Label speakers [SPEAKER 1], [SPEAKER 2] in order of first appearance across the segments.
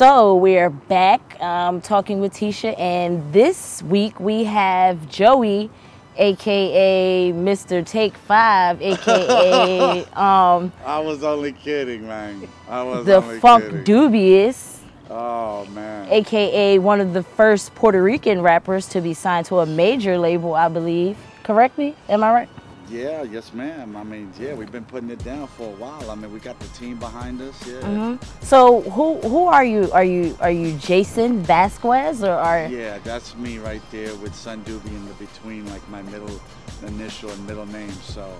[SPEAKER 1] So we're back um, talking with Tessia, and this week we have Joey, aka Mr. Take Five, aka um,
[SPEAKER 2] I was only kidding, man. I was
[SPEAKER 1] the Funk
[SPEAKER 2] kidding.
[SPEAKER 1] Dubious,
[SPEAKER 2] Oh man.
[SPEAKER 1] aka one of the first Puerto Rican rappers to be signed to a major label, I believe. Correct me? Am I right?
[SPEAKER 2] Yeah, yes, ma'am. I mean, yeah, we've been putting it down for a while. I mean, we got the team behind us. Yeah.
[SPEAKER 1] Mm-hmm. So who who are you? Are you are you Jason Vasquez or are
[SPEAKER 2] Yeah, that's me right there with Son Doobie in the between, like my middle initial and middle name. So,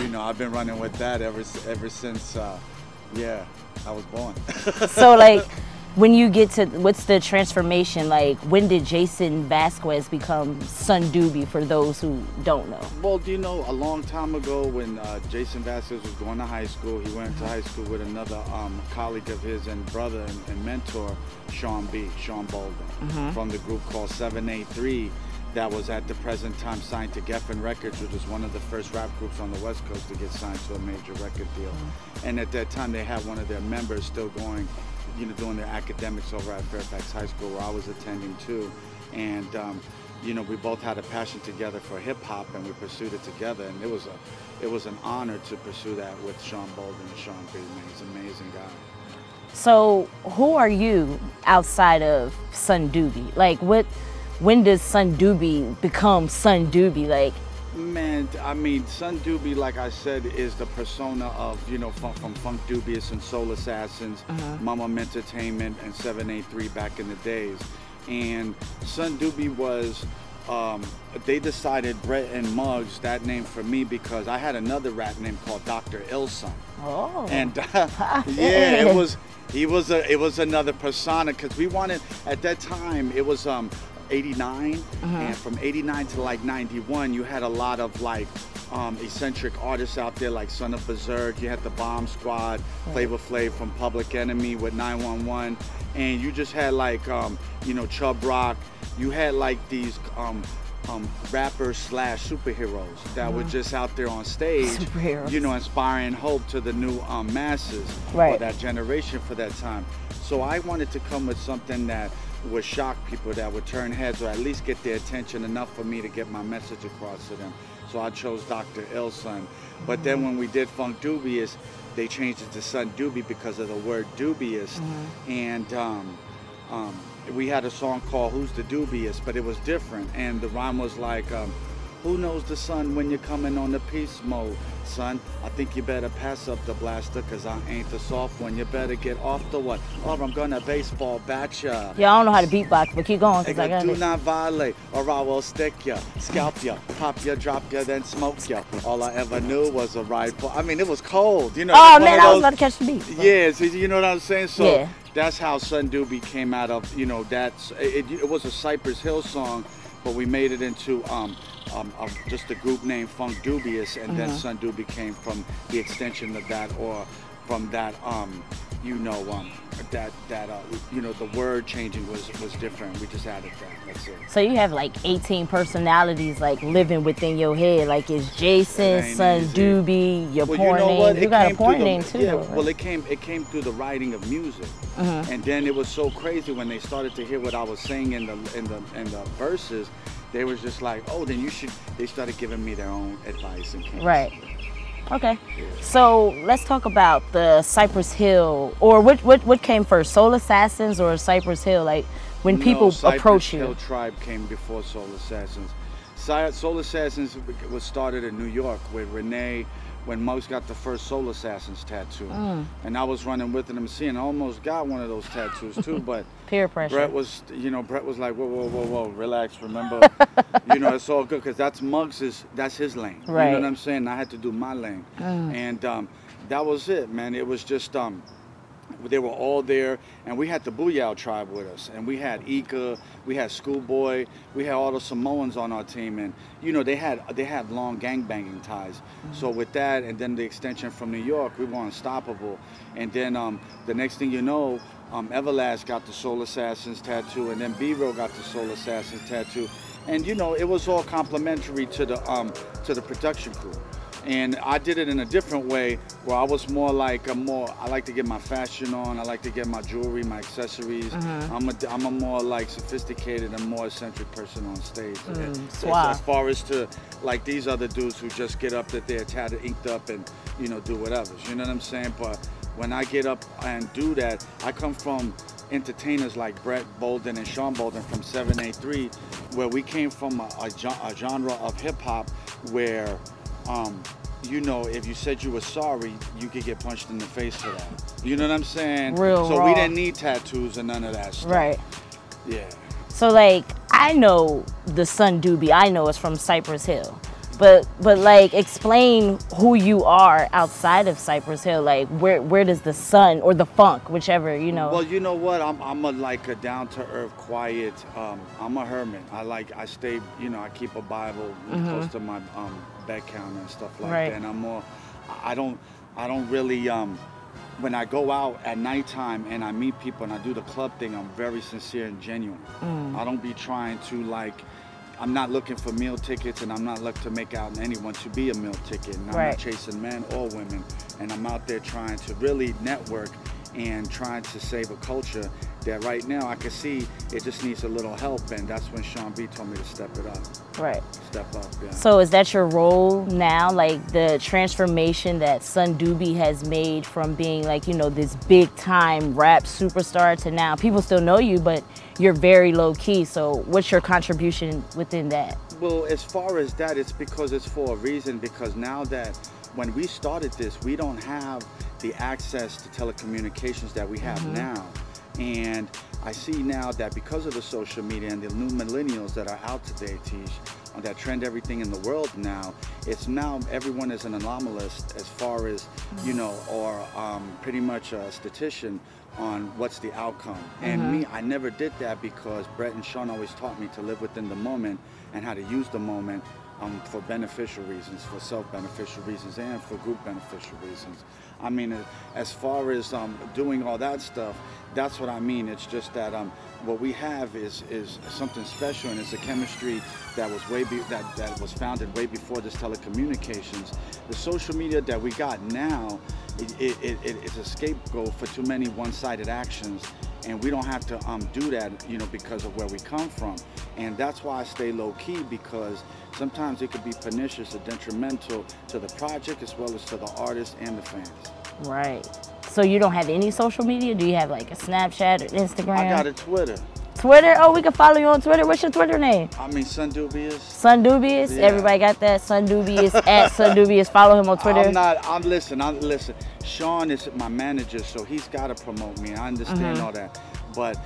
[SPEAKER 2] you know, I've been running with that ever ever since. Uh, yeah, I was born.
[SPEAKER 1] so like when you get to what's the transformation? Like when did jason vasquez become son doobie for those who don't know?
[SPEAKER 2] Well, do you know, a long time ago when uh, Jason Vasquez was going to high school, he went to high school with another um, colleague of his and brother and, and mentor, Sean B, Sean Bouldin, from the group called 7A3 that was at the present time signed to Geffen Records, which was one of the first rap groups on the West Coast to get signed to a major record deal. And at that time, they had one of their members still going, you know, doing their academics over at Fairfax High School, where I was attending too. And um, you know, we both had a passion together for hip hop, and we pursued it together. And it was a, it was an honor to pursue that with Sean Bouldin and Sean B. Man, he's an amazing guy.
[SPEAKER 1] so who are you outside of son doobie like what when does son doobie become son doobie like
[SPEAKER 2] Man, I mean, Son Doobie, like I said, is the persona of, you know, from, from Funkdoobiest and Soul Assassins, Mama Entertainment, and 7A3 back in the days. And Son Doobie was, um, they decided Brett and Muggs, that name for me, because I had another rap name called Dr. Ilson.
[SPEAKER 1] oh
[SPEAKER 2] And uh, yeah, it was he was a it was another persona because we wanted at that time it was um 89 and from 89 to like 91 you had a lot of like um, eccentric artists out there like Son of Bazerk you had the Bomb Squad Flavor Flav from Public Enemy with 911 and you just had like um, you know Chubb Rock you had like these um, um, rappers slash superheroes that were just out there on stage
[SPEAKER 1] Superheroes.
[SPEAKER 2] you know inspiring hope to the new um, masses
[SPEAKER 1] Right.
[SPEAKER 2] that generation for that time. So I wanted to come with something that would shock people, that would turn heads, or at least get their attention enough for me to get my message across to them. So I chose Dr. Ilson. But then when we did Funkdoobiest, they changed it to Son Doobie because of the word dubious. And um, um, we had a song called Who's the Dubious, but it was different. And the rhyme was like, um, who knows the sun when you're coming on the peace mode, son? I think you better pass up the blaster, cause I ain't the soft one. You better get off the what? Or I'm gonna baseball bat ya.
[SPEAKER 1] yeah i don't know how to beatbox but keep going
[SPEAKER 2] Hey,
[SPEAKER 1] because i got
[SPEAKER 2] do
[SPEAKER 1] it
[SPEAKER 2] not violate, or I will stick ya, scalp ya, pop ya, drop ya, then smoke ya. All I ever knew was a rifle. I mean, it was cold, you know.
[SPEAKER 1] oh
[SPEAKER 2] one
[SPEAKER 1] man i was about to catch the beat
[SPEAKER 2] yeah, so you know what I'm saying? So
[SPEAKER 1] Yeah.
[SPEAKER 2] that's how Son Doobie came out of, you know, that's it, it was a Cypress Hill song, but we made it into um, um, um, just the group name Funkdoobiest, and then Son Doobie came from the extension of that, or from that, um, you know, um, that that uh, you know, the word changing was was different. We just added that. That's it.
[SPEAKER 1] So you have like 18 personalities like living within your head. Like it's Jason,
[SPEAKER 2] It
[SPEAKER 1] Sun
[SPEAKER 2] easy.
[SPEAKER 1] Doobie, your
[SPEAKER 2] Well,
[SPEAKER 1] porn
[SPEAKER 2] you know
[SPEAKER 1] name. You got a porn
[SPEAKER 2] through the-
[SPEAKER 1] name too.
[SPEAKER 2] Yeah, well, it came it came through the writing of music,
[SPEAKER 1] Mm-hmm.
[SPEAKER 2] and then it was so crazy when they started to hear what I was saying in the in the in the verses. They was just like, oh, then you should. They started giving me their own advice and came-
[SPEAKER 1] Right. Okay. So let's talk about the Cypress Hill, or what what what came first, Soul Assassins or Cypress Hill? Like when
[SPEAKER 2] No,
[SPEAKER 1] people
[SPEAKER 2] Cypress
[SPEAKER 1] approach you.
[SPEAKER 2] Hill Tribe came before Soul Assassins. Soul Assassins was started in New York with Renee when Muggs got the first Soul Assassins tattoo,
[SPEAKER 1] Mm.
[SPEAKER 2] and I was running with him, seeing. I almost got one of those tattoos too, but.
[SPEAKER 1] Peer pressure.
[SPEAKER 2] Brett was, you know, Brett was like, whoa, whoa, whoa, whoa, relax. Remember, you know, it's all good because that's Muggs's, that's his lane.
[SPEAKER 1] Right.
[SPEAKER 2] You know what I'm saying? I had to do my lane, and um, that was it, man. It was just, um, they were all there, and we had the Booyah tribe with us, and we had Ika, we had Schoolboy, we had all the Samoans on our team, and you know they had they had long gangbanging ties. So with that, and then the extension from New York, we were unstoppable. And then um, the next thing you know, um, Everlast got the Soul Assassins tattoo, and then B-Real got the Soul Assassins tattoo, and you know it was all complimentary to the um, to the production crew. And I did it in a different way where I was more like a more I like to get my fashion on I like to get my jewelry my accessories
[SPEAKER 1] Mm-hmm.
[SPEAKER 2] I'm a I'm a more like sophisticated and more eccentric person on stage as,
[SPEAKER 1] suave.
[SPEAKER 2] as far as to like these other dudes who just get up that they're tatted inked up and you know do whatever you know what I'm saying but when I get up and do that I come from entertainers like Brett Bouldin and Sean Bouldin from 7A3 where we came from a, a, a genre of hip hop where um, you know, if you said you were sorry, you could get punched in the face for that. You know what I'm saying?
[SPEAKER 1] Real
[SPEAKER 2] so
[SPEAKER 1] raw.
[SPEAKER 2] we didn't need tattoos and none of that stuff.
[SPEAKER 1] Right.
[SPEAKER 2] Yeah.
[SPEAKER 1] So like I know the son Doobie. I know it's from Cypress Hill. But but like explain who you are outside of Cypress Hill. Like where where does the sun or the funk, whichever, you know.
[SPEAKER 2] Well, you know what? I'm, I'm a like a down to earth, quiet. Um, I'm a hermit. I like I stay. You know, I keep a Bible close to my um, bed counter and stuff like
[SPEAKER 1] Right.
[SPEAKER 2] that. And I'm more. I I don't. I don't really. Um, when I go out at nighttime and I meet people and I do the club thing, I'm very sincere and genuine. I don't be trying to like. I'm not looking for meal tickets and I'm not looking to make out anyone to be a meal ticket. And I'm
[SPEAKER 1] Right.
[SPEAKER 2] not chasing men or women. And I'm out there trying to really network and trying to save a culture that right now I can see it just needs a little help. And that's when Sean B told me to step it up.
[SPEAKER 1] right.
[SPEAKER 2] Step up, yeah.
[SPEAKER 1] So is that your role now? Like the transformation that Son Doobie has made from being like, you know, this big time rap superstar to now people still know you, but you're very low key. So what's your contribution within that?
[SPEAKER 2] Well, as far as that, it's because it's for a reason. Because now that when we started this, we don't have the access to telecommunications that we have mm-hmm. now. And I see now that because of the social media and the new millennials that are out today, Tish, that trend everything in the world now, it's now everyone is an anomalous as far as, you mm. know, or um, pretty much a statistician on what's the outcome. And me, mm-hmm. I never did that because Brett and Sean always taught me to live within the moment and how to use the moment um, for beneficial reasons, for self-beneficial reasons, and for group beneficial reasons. I mean, as far as um, doing all that stuff, that's what I mean. It's just that um, what we have is is something special, and it's a chemistry that was way that that was founded way before this telecommunications. The social media that we got now, it, it, it, it- it's a scapegoat for too many one-sided actions and we don't have to um, do that, you know, because of where we come from. And that's why I stay low key because sometimes it could be pernicious or detrimental to the project as well as to the artist and the fans.
[SPEAKER 1] Right. So you don't have any social media? Do you have like a Snapchat or Instagram?
[SPEAKER 2] I got a Twitter.
[SPEAKER 1] Twitter? Oh, we can follow you on Twitter. What's your Twitter name?
[SPEAKER 2] I mean, Sun Dubious.
[SPEAKER 1] Sun Dubious.
[SPEAKER 2] Yeah.
[SPEAKER 1] Everybody got that. Sun Dubious at Sun Dubious. Follow him on Twitter.
[SPEAKER 2] I'm not. I'm listen. I'm listen. Sean is my manager, so he's got to promote me. I understand
[SPEAKER 1] Mm-hmm.
[SPEAKER 2] all that, but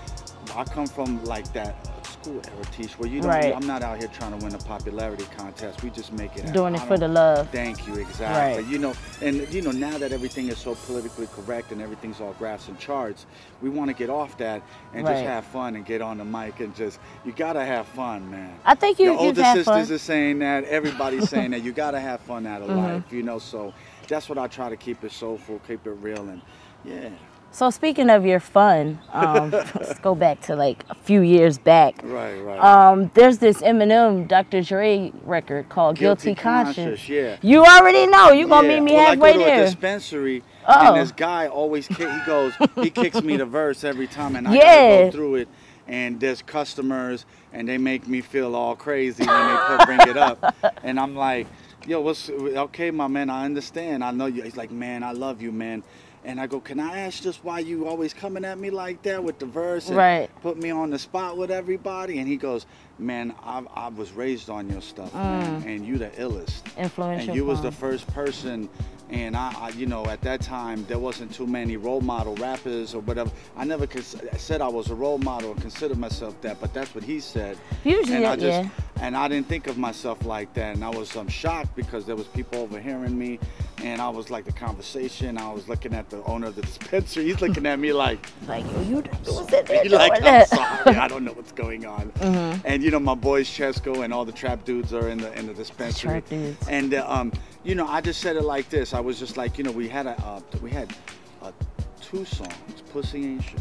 [SPEAKER 2] I come from like that school era teach where you don't.
[SPEAKER 1] Right.
[SPEAKER 2] I'm not out here trying to win a popularity contest. We just make it. happen.
[SPEAKER 1] Doing it for the love.
[SPEAKER 2] Thank you, exactly.
[SPEAKER 1] Right.
[SPEAKER 2] You know, and you know now that everything is so politically correct and everything's all graphs and charts, we want to get off that and just have fun and get on the mic and just you gotta have fun, man.
[SPEAKER 1] I think you,
[SPEAKER 2] Your older sisters
[SPEAKER 1] fun.
[SPEAKER 2] are saying that. Everybody's saying that. You gotta have fun out of mm-hmm. life, you know. So that's what I try to keep it soulful, keep it real, and yeah.
[SPEAKER 1] So speaking of your fun, um, let's go back to like a few years back.
[SPEAKER 2] Right, right.
[SPEAKER 1] Um, there's this Eminem Dr. Dre record called Guilty, Conscience.
[SPEAKER 2] Yeah.
[SPEAKER 1] You already know. You're gonna
[SPEAKER 2] Yeah,
[SPEAKER 1] meet me
[SPEAKER 2] well,
[SPEAKER 1] halfway
[SPEAKER 2] I go to
[SPEAKER 1] there.
[SPEAKER 2] a dispensary,
[SPEAKER 1] Oh.
[SPEAKER 2] and this guy always kick, he goes he kicks me the verse every time, and I
[SPEAKER 1] Yeah.
[SPEAKER 2] go through it. And there's customers, and they make me feel all crazy when they put, bring it up, and I'm like, "Yo, what's okay, my man? I understand. I know you." He's like, "Man, I love you, man." And I go, "Can I ask just why you always coming at me like that with the verse and
[SPEAKER 1] Right.
[SPEAKER 2] put me on the spot with everybody?" And he goes, "Man, I, I was raised on your stuff, man, and you the illest."
[SPEAKER 1] Influential.
[SPEAKER 2] and you was the first person and I, I you know at that time there wasn't too many role model rappers or whatever i never cons- said i was a role model or considered myself that but that's what he said
[SPEAKER 1] Usually,
[SPEAKER 2] and i just
[SPEAKER 1] yeah.
[SPEAKER 2] and i didn't think of myself like that and i was um, shocked because there was people overhearing me and i was like the conversation i was looking at the owner of the dispensary he's looking at me like
[SPEAKER 1] Like you was there
[SPEAKER 2] You're like, I'm sorry, I don't know what's going on.
[SPEAKER 1] Mm-hmm.
[SPEAKER 2] And you know, my boys Chesco and all the trap dudes are in the in the dispensary.
[SPEAKER 1] Trap dudes.
[SPEAKER 2] And uh, um, you know, I just said it like this. I was just like, you know, we had a uh, we had uh, two songs, Pussy Ain't Shit,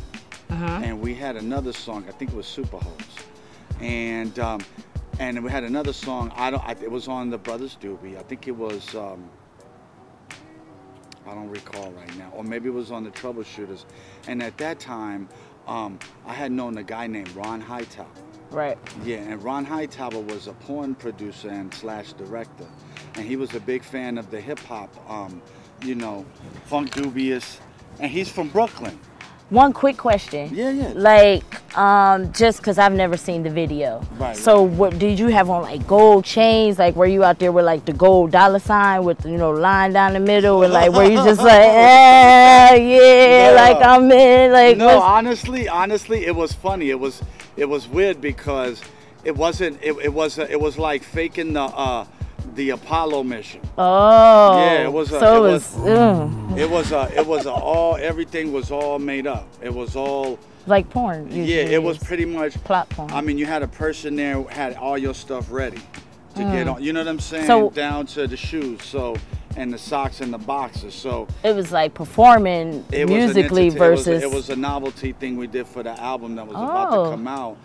[SPEAKER 1] Uh-huh.
[SPEAKER 2] and we had another song. I think it was Super Hoes, and um, and we had another song. I don't. I, it was on the Brothers Doobie. I think it was. Um, I don't recall right now, or maybe it was on the Troubleshooters. And at that time, um, I had known a guy named Ron Hightower.
[SPEAKER 1] Right.
[SPEAKER 2] Yeah, and Ron Hightower was a porn producer and slash director, and he was a big fan of the hip hop, um, you know, Funkdoobiest, and he's from Brooklyn.
[SPEAKER 1] One quick question.
[SPEAKER 2] Yeah, yeah.
[SPEAKER 1] Like, um, just because I've never seen the video.
[SPEAKER 2] Right,
[SPEAKER 1] So, what did you have on like gold chains? Like, were you out there with like the gold dollar sign with you know line down the middle, and like, were you just like, eh, yeah,
[SPEAKER 2] No.
[SPEAKER 1] like I'm in, like,
[SPEAKER 2] No, honestly, honestly, it was funny. It was it was weird because it wasn't. It, it was it was like faking the uh, the Apollo mission.
[SPEAKER 1] oh,
[SPEAKER 2] Yeah, it was a-
[SPEAKER 1] so
[SPEAKER 2] it
[SPEAKER 1] was,
[SPEAKER 2] It was a it was a all everything was all made up. It was all
[SPEAKER 1] like porn.
[SPEAKER 2] yeah. It was pretty much
[SPEAKER 1] plot porn.
[SPEAKER 2] I mean, you had a person there had all your stuff ready to get on. You know what I'm saying?
[SPEAKER 1] Mm. So-
[SPEAKER 2] Down to the shoes, so and the socks and the boxes. So
[SPEAKER 1] it was like performing
[SPEAKER 2] it was an
[SPEAKER 1] musically
[SPEAKER 2] entertain- it was a-
[SPEAKER 1] versus.
[SPEAKER 2] It was, a novelty thing we did for the album that was about
[SPEAKER 1] Oh.
[SPEAKER 2] to come out.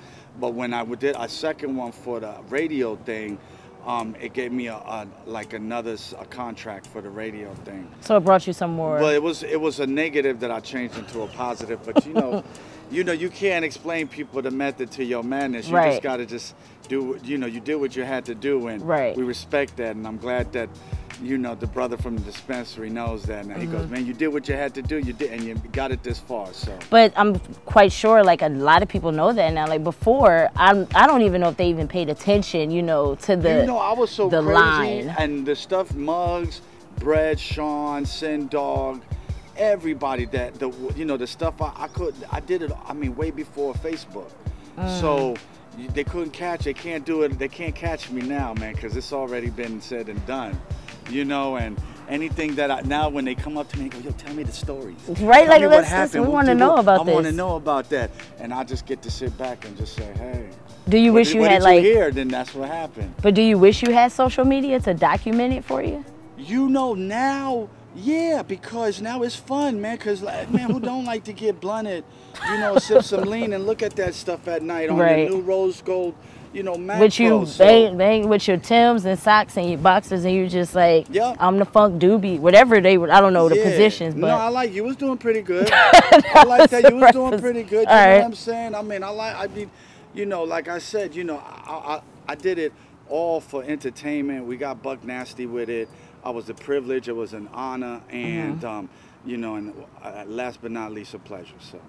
[SPEAKER 2] But when I did a second one for the radio thing, um, it gave me a, a like another a contract for the radio thing.
[SPEAKER 1] so it brought you some more.
[SPEAKER 2] Well, it was it was a negative that I changed into a positive. But you know, you know, you can't explain people the method to your madness. You
[SPEAKER 1] Right.
[SPEAKER 2] just got to just do. You know, you did what you had to do, and
[SPEAKER 1] Right.
[SPEAKER 2] we respect that. And I'm glad that. You know, the brother from the dispensary knows that. Now he goes,
[SPEAKER 1] Mm-hmm.
[SPEAKER 2] man, you did what you had to do. You did, and you got it this far. So
[SPEAKER 1] But I'm quite sure, like a lot of people know that now. Like before, I'm I don't even know if they even paid attention, you know, to the
[SPEAKER 2] you know, I was so
[SPEAKER 1] the
[SPEAKER 2] crazy,
[SPEAKER 1] line.
[SPEAKER 2] and the stuff, Muggs, bread, Sean, Sen Dog, everybody that the you know the stuff I, I could I did it. I mean, way before Facebook,
[SPEAKER 1] Mm.
[SPEAKER 2] so they couldn't catch. They can't do it. They can't catch me now, man, because it's already been said and done. You know, and anything that I now when they come up to me, they go, "Yo, tell me the stories."
[SPEAKER 1] Right,
[SPEAKER 2] Tell
[SPEAKER 1] like, let's- let's-
[SPEAKER 2] happened.
[SPEAKER 1] we
[SPEAKER 2] Who
[SPEAKER 1] wanna know
[SPEAKER 2] what?"
[SPEAKER 1] about
[SPEAKER 2] I want to know about that, and I just get to sit back and just say, "Hey."
[SPEAKER 1] Do you wish
[SPEAKER 2] did-
[SPEAKER 1] you had
[SPEAKER 2] did
[SPEAKER 1] like?
[SPEAKER 2] you hear? Then that's what happened.
[SPEAKER 1] But do you wish you had social media to document it for you?
[SPEAKER 2] You know now, yeah, because now it's fun, man. Cause like, man, who don't like to get blunted? You know, sip some lean and look at that stuff at night on
[SPEAKER 1] Right.
[SPEAKER 2] the new rose gold, you know, Mac
[SPEAKER 1] With you
[SPEAKER 2] Pro. So,
[SPEAKER 1] bang bang with your Tims and socks and your boxers, and you just like,
[SPEAKER 2] Yep.
[SPEAKER 1] I'm the funk doobie, whatever they were. I don't know the
[SPEAKER 2] yeah.
[SPEAKER 1] positions, but
[SPEAKER 2] no, I like you was doing pretty good. I like that you was doing pretty good. You
[SPEAKER 1] All
[SPEAKER 2] know
[SPEAKER 1] right.
[SPEAKER 2] what I'm saying? I mean, I like. I mean, you know, like I said, you know, I, I I did it all for entertainment. We got Buck Nasty with it. I was a privilege. It was an honor, and
[SPEAKER 1] Mm-hmm.
[SPEAKER 2] um, you know, and uh, last but not least, a pleasure. So.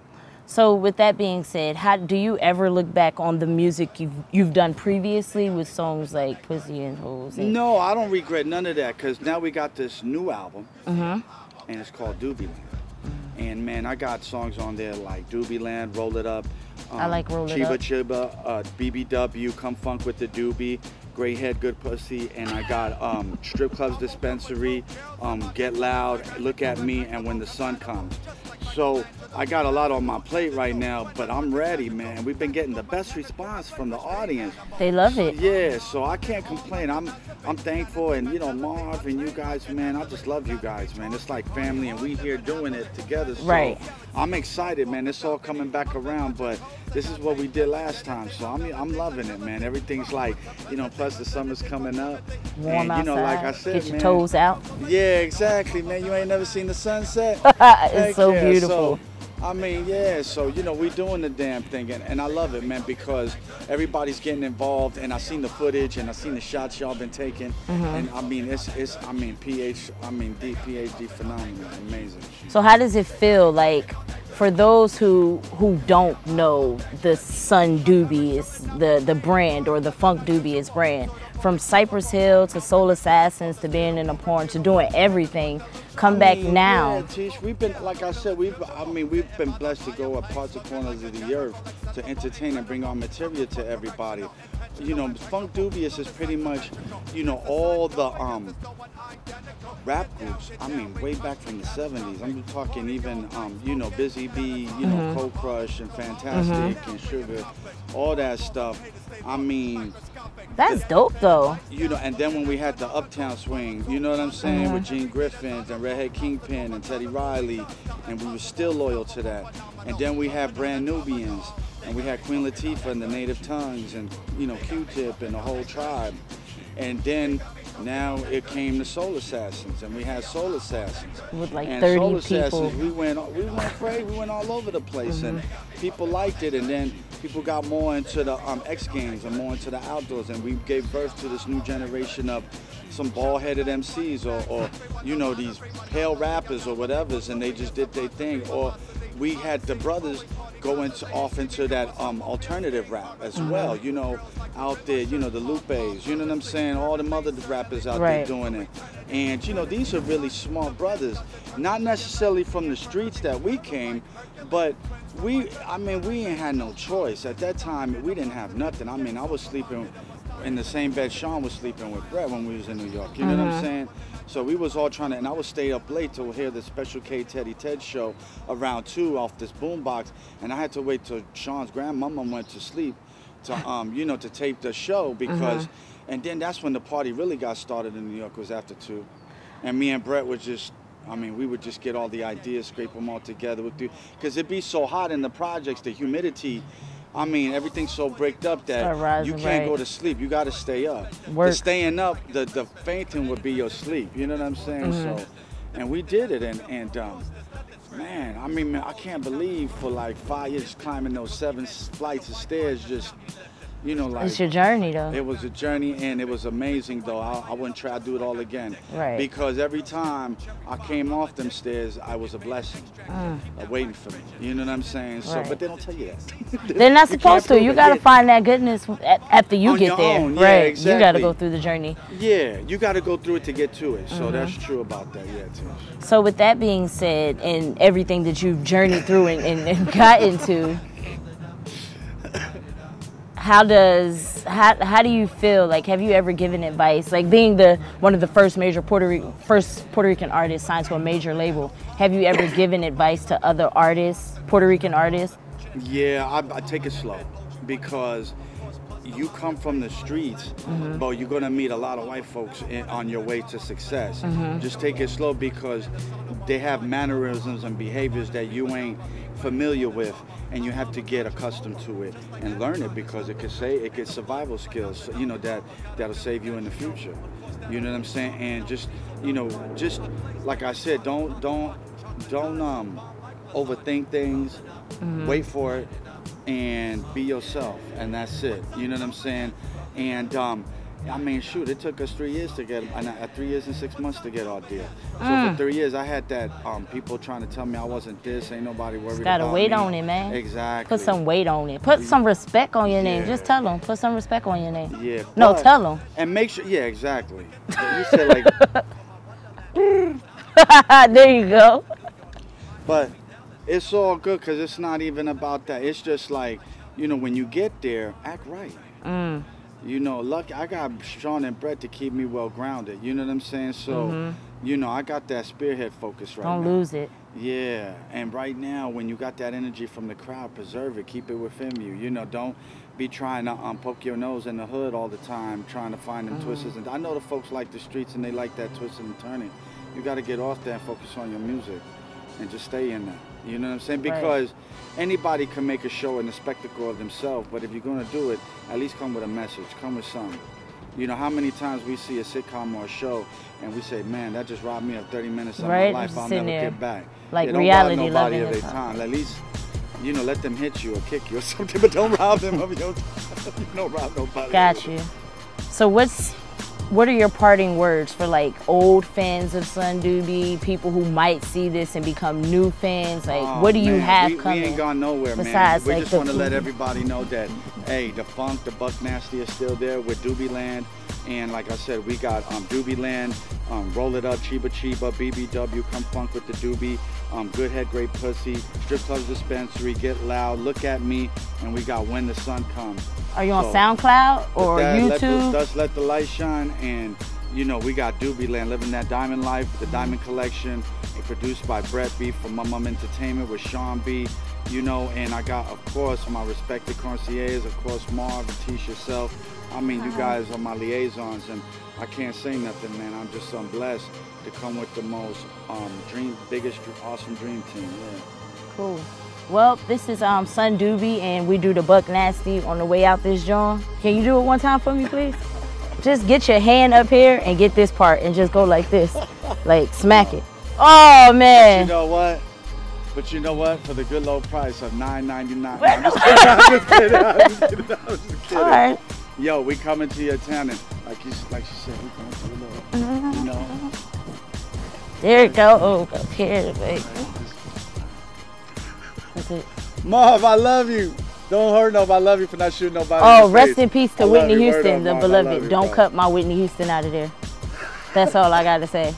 [SPEAKER 1] So with that being said, how do you ever look back on the music you've you've done previously with songs like Pussy and Hoes? And,
[SPEAKER 2] No, I don't regret none of that because now we got this new album,
[SPEAKER 1] Mm-hmm.
[SPEAKER 2] and it's called Doobie Land. And man, I got songs on there like Doobie Land, Roll It Up. um,
[SPEAKER 1] I like Roll It
[SPEAKER 2] Chiba
[SPEAKER 1] Up.
[SPEAKER 2] Chiba, uh, BBW, Come Funk with the Doobie, Gray Head, Good Pussy, and I got um, Strip Clubs Dispensary, um, Get Loud, Look at Me, and When the Sun Comes. So I got a lot on my plate right now, but I'm ready, man. We've been getting the best response from the audience.
[SPEAKER 1] They love it.
[SPEAKER 2] Yeah, so I can't complain. I'm I'm thankful, and you know Marv and you guys, man. I just love you guys, man. It's like family, and we here doing it together. So
[SPEAKER 1] Right.
[SPEAKER 2] I'm excited, man. It's all coming back around, but this is what we did last time, so I'm I'm loving it, man. Everything's like, you know. Plus the summer's coming up,
[SPEAKER 1] Warm
[SPEAKER 2] and you know,
[SPEAKER 1] outside.
[SPEAKER 2] like I said,
[SPEAKER 1] Get your
[SPEAKER 2] man.
[SPEAKER 1] toes out.
[SPEAKER 2] Yeah, exactly, man. You ain't never seen the sunset.
[SPEAKER 1] it's
[SPEAKER 2] Heck
[SPEAKER 1] so
[SPEAKER 2] yeah,
[SPEAKER 1] beautiful.
[SPEAKER 2] So, I mean, yeah, so you know, we're doing the damn thing, and, and I love it, man, because everybody's getting involved, and I seen the footage, and I seen the shots y'all been taking,
[SPEAKER 1] Mm-hmm.
[SPEAKER 2] and I mean, it's it's, I mean, PH, I mean, D, PhD, phenomenal, amazing.
[SPEAKER 1] So how does it feel like for those who who don't know the Sun Dubious, the the brand or the Funkdoobiest brand, from Cypress Hill to Soul Assassins to being in a porn to doing everything, come
[SPEAKER 2] I
[SPEAKER 1] back mm,
[SPEAKER 2] mean,
[SPEAKER 1] now.
[SPEAKER 2] Yeah, Tish, we've been, like I said, we've, I mean, we've been blessed to go at parts and corners of the earth to entertain and bring our material to everybody. You know, Funkdoobiest is pretty much, you know, all the um, rap groups. I mean, way back from the 70s. I'm talking even, um, you know, Busy Bee, you know, Cold Crush and Fantastic and Sugar, all that stuff. I mean,
[SPEAKER 1] That's dope though.
[SPEAKER 2] you know, and then when we had the Uptown Swing, you know what I'm saying, with Gene Griffins and Redhead Kingpin and Teddy Riley, and we were still loyal to that. And then we had Brand Nubians, and we had Queen Latifah and the Native Tongues, and you know Q-Tip and the whole tribe. And then Now it came to Soul Assassins, and we had Soul Assassins.
[SPEAKER 1] With like
[SPEAKER 2] and
[SPEAKER 1] 30
[SPEAKER 2] Soul
[SPEAKER 1] people.
[SPEAKER 2] Assassins, we went, we went crazy. We went all over the place, and
[SPEAKER 1] Mm-hmm.
[SPEAKER 2] people liked it. And then people got more into the um, X Games and more into the outdoors, and we gave birth to this new generation of some ball-headed MCs or, or you know these pale rappers or whatever's, and they just did their thing. Or we had the brothers go into, off into that um, alternative rap as
[SPEAKER 1] Mm-hmm.
[SPEAKER 2] well. You know, out there, you know the Lupes, you know what I'm saying? All the other rappers out
[SPEAKER 1] Right.
[SPEAKER 2] there doing it. And you know, these are really small brothers, not necessarily from the streets that we came, but we, I mean, we ain't had no choice. At that time, we didn't have nothing. I mean, I was sleeping in the same bed Sean was sleeping with Brett when we was in New York. You know what I'm saying? So we was all trying to, and I would stay up late to hear the Special K Teddy Ted show around two off this boombox, and I had to wait till Sean's grandmama went to sleep to, um, you know, to tape the show because, and then that's when the party really got started in New York was after two, and me and Brett was just. I mean, we would just get all the ideas, scrape them all together with you, because it'd be so hot in the projects, the humidity. I mean, everything's so bricked up that you can't go to sleep. You got to stay up.
[SPEAKER 1] Work.
[SPEAKER 2] The staying up, the the fainting would be your sleep. You know what I'm saying? So, and we did it, and and um, man, I mean, man, I can't believe for like five years climbing those seven flights of stairs, just you know, like
[SPEAKER 1] It's your journey though.
[SPEAKER 2] it was a journey and it was amazing though. I, I wouldn't try to do it all again.
[SPEAKER 1] Right.
[SPEAKER 2] Because every time I came off them stairs, I was a blessing uh, waiting for me. You know what I'm saying? So,
[SPEAKER 1] Mm. Right.
[SPEAKER 2] but they don't tell you that.
[SPEAKER 1] They're not supposed to. You gotta find that goodness after you
[SPEAKER 2] On
[SPEAKER 1] get there.
[SPEAKER 2] own. Yeah,
[SPEAKER 1] right. You gotta go through the journey.
[SPEAKER 2] Yeah, you got to go through it to get to it. So that's true about that. Yeah, Tish.
[SPEAKER 1] So with that being said, and everything that you've journeyed through and, and, and got into, how does how, how do you feel? Like, have you ever given advice? Like being the one of the first major Puerto Rican first Puerto Rican artists signed to a major label, have you ever given advice to other artists, Puerto Rican artists?
[SPEAKER 2] Yeah, I, I take it slow because you come from the streets, mm-hmm. but you're gonna meet a lot of white folks in, on your way to success. Mm-hmm. Just take it slow because they have mannerisms and behaviors that you ain't familiar with, and you have to get accustomed to it and learn it because it could say it could survival skills, you know that that'll save you in the future. You know what I'm saying? And just you know, just like I said, don't don't don't um overthink things. Mm-hmm. Wait for it and be yourself, and that's it. You know what I'm saying? And um, I mean, shoot, it took us three years to get, uh, uh, three years and six months to get our deal. So
[SPEAKER 1] Mm.
[SPEAKER 2] for three years, I had that um, people trying to tell me I wasn't this, ain't nobody worried
[SPEAKER 1] Gotta
[SPEAKER 2] about
[SPEAKER 1] wait
[SPEAKER 2] me.
[SPEAKER 1] on it, man.
[SPEAKER 2] Exactly.
[SPEAKER 1] Put some weight on it. Put some respect on your name. Just tell them. Put some respect on your name.
[SPEAKER 2] Yeah.
[SPEAKER 1] No,
[SPEAKER 2] but-
[SPEAKER 1] tell them.
[SPEAKER 2] And make sure, yeah, exactly. you said like,
[SPEAKER 1] there you go.
[SPEAKER 2] But it's all good because it's not even about that. It's just like, you know, when you get there, act right.
[SPEAKER 1] Mm.
[SPEAKER 2] You know, lucky I got Sean and Brett to keep me well grounded. You know what I'm saying? So, you know, I got that spearhead focus right
[SPEAKER 1] Mm-hmm. Don't
[SPEAKER 2] now.
[SPEAKER 1] lose it.
[SPEAKER 2] Yeah, and right now, when you got that energy from the crowd, preserve it, keep it within you. You know, don't be trying to um, poke your nose in the hood all the time, trying to find them twisters. And I know the folks like the streets and they like that twisting and turning. You got to get off there and focus on your music, and just stay in that. You know what I'm saying?
[SPEAKER 1] Right.
[SPEAKER 2] Because anybody can make a show and a spectacle of themselves, but if you're gonna do it, at least come with a message, come with something. You know how many times we see a sitcom or a show and we say, "Man, that just robbed me of 30 minutes of
[SPEAKER 1] Right,
[SPEAKER 2] my life. I'll never
[SPEAKER 1] there,
[SPEAKER 2] get back."
[SPEAKER 1] like
[SPEAKER 2] Yeah,
[SPEAKER 1] reality
[SPEAKER 2] nobody
[SPEAKER 1] loving
[SPEAKER 2] of their time. At least, you know, let them hit you or kick you or something, but don't rob them of your time. you don't rob nobody.
[SPEAKER 1] Got you. So what's what are your parting words for like old fans of Son Doobie, people who might see this and become new fans? Like,
[SPEAKER 2] Oh,
[SPEAKER 1] what do you have
[SPEAKER 2] we,
[SPEAKER 1] coming?
[SPEAKER 2] We ain't gone nowhere,
[SPEAKER 1] besides,
[SPEAKER 2] man. We
[SPEAKER 1] like,
[SPEAKER 2] just want to let everybody know that, hey, the funk, the Buck Nasty is still there with Doobie Land. And like I said, we got um, Doobie Land, um, Roll It Up, Chiba Chiba, BBW, Come Funk with the Doobie, um, Good Head, Great Pussy, Strip Clubs Dispensary, Get Loud, Look at Me, and we got When the Sun Comes.
[SPEAKER 1] Are you on
[SPEAKER 2] So,
[SPEAKER 1] SoundCloud or
[SPEAKER 2] Let that- Let the,
[SPEAKER 1] YouTube?
[SPEAKER 2] dust let the light shine, and you know we got Doobie Land living that diamond life, the Diamond Collection, and produced by Brett B from Mum Mum Entertainment with Sean B. You know, and I got of course my respected concierge, of course Marv Tish yourself. I mean, you guys are my liaisons, and I can't say nothing, man. I'm just so blessed to come with the most um, dream, biggest, awesome dream team. Yeah.
[SPEAKER 1] Cool. Well, this is um Son Doobie and we do the Buck Nasty on the way out this joint. Can you do it one time for me, please? just get your hand up here and get this part and just go like this. Like smack it. Oh man.
[SPEAKER 2] You know what? But you know what? For the good low price of nine ninety nine. I'm just kidding. I'm just kidding. I'm just kidding. I'm just kidding.
[SPEAKER 1] All right.
[SPEAKER 2] Yo, we coming to your tenant. Like you, like she said, we coming to the Lord. You know.
[SPEAKER 1] There it go. Oh, up here, baby. That's it.
[SPEAKER 2] Marv, I love you. Don't hurt nobody. I love you for not shooting nobody.
[SPEAKER 1] Oh,
[SPEAKER 2] in
[SPEAKER 1] rest
[SPEAKER 2] face.
[SPEAKER 1] in peace to
[SPEAKER 2] I
[SPEAKER 1] Whitney Houston, the
[SPEAKER 2] Marv. I love
[SPEAKER 1] beloved.
[SPEAKER 2] you,
[SPEAKER 1] Don't cut my Whitney Houston out of there. That's all I got to say.